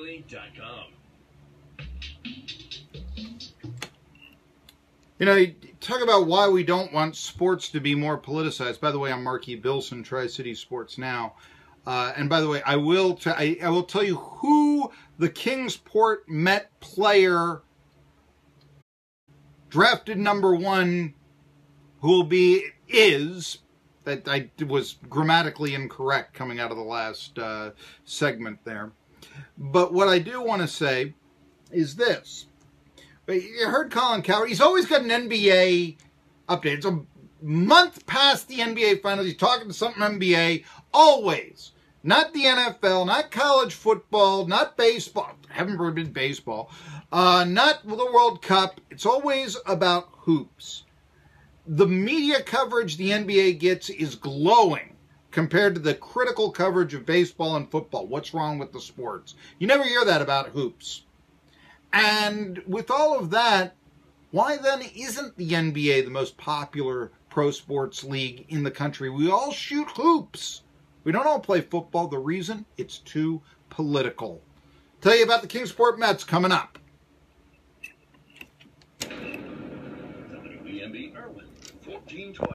KingsportCharlie.com. You know, talk about why we don't want sports to be more politicized. By the way, I'm Marky Billson, Tri City Sports Now. Uh, and by the way, I will t- I, I will tell you who the Kingsport Met player drafted number one who will be is that I was grammatically incorrect coming out of the last uh, segment there. But what I do want to say is this. You heard Colin Cowherd. He's always got an NBA update. It's a month past the NBA finals. He's talking to something NBA. Always. Not the NFL, not college football, not baseball. haven't heard been baseball. Uh, not the World Cup. It's always about hoops. The media coverage the NBA gets is glowing compared to the critical coverage of baseball and football. What's wrong with the sports? You never hear that about hoops. And with all of that, why then isn't the NBA the most popular pro sports league in the country? We all shoot hoops. We don't all play football. The reason? It's too political. Tell you about the Kingsport Mets coming up. WEMB Erwin, 1420.